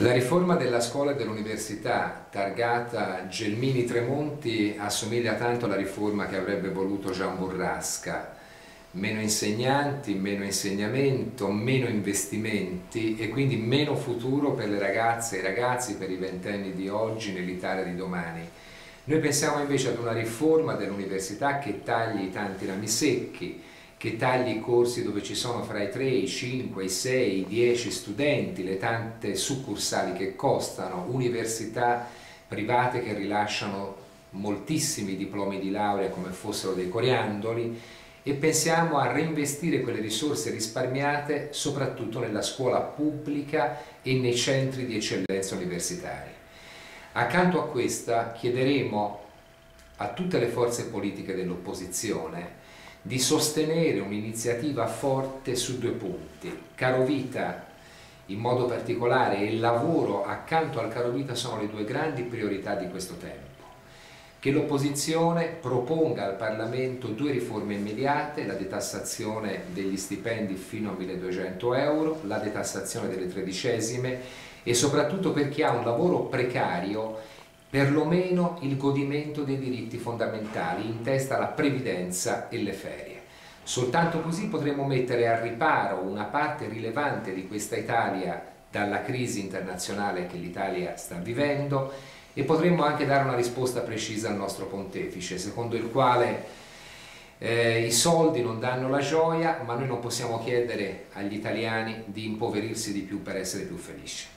La riforma della scuola e dell'università, targata Gelmini Tremonti, assomiglia tanto alla riforma che avrebbe voluto Gian Burrasca. Meno insegnanti, meno insegnamento, meno investimenti e quindi meno futuro per le ragazze e i ragazzi, per i ventenni di oggi nell'Italia di domani. Noi pensiamo invece ad una riforma dell'università che tagli i tanti rami secchi, che tagli i corsi dove ci sono fra i 3, i 5, i 6, i 10 studenti, le tante succursali che costano, università private che rilasciano moltissimi diplomi di laurea come fossero dei coriandoli e pensiamo a reinvestire quelle risorse risparmiate soprattutto nella scuola pubblica e nei centri di eccellenza universitari. Accanto a questa chiederemo a tutte le forze politiche dell'opposizione di sostenere un'iniziativa forte su due punti. Carovita in modo particolare e il lavoro accanto al carovita sono le due grandi priorità di questo tempo. Che l'opposizione proponga al Parlamento due riforme immediate, la detassazione degli stipendi fino a 1200 euro, la detassazione delle tredicesime e soprattutto per chi ha un lavoro precario perlomeno il godimento dei diritti fondamentali, in testa la previdenza e le ferie. Soltanto così potremo mettere a riparo una parte rilevante di questa Italia dalla crisi internazionale che l'Italia sta vivendo e potremmo anche dare una risposta precisa al nostro pontefice, secondo il quale eh, i soldi non danno la gioia, ma noi non possiamo chiedere agli italiani di impoverirsi di più per essere più felici.